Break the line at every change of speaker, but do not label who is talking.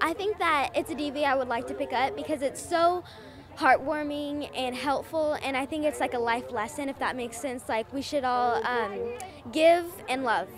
I think that it's a DV I would like to pick up because it's so heartwarming and helpful, and I think it's like a life lesson, if that makes sense. Like, we should all um, give and love.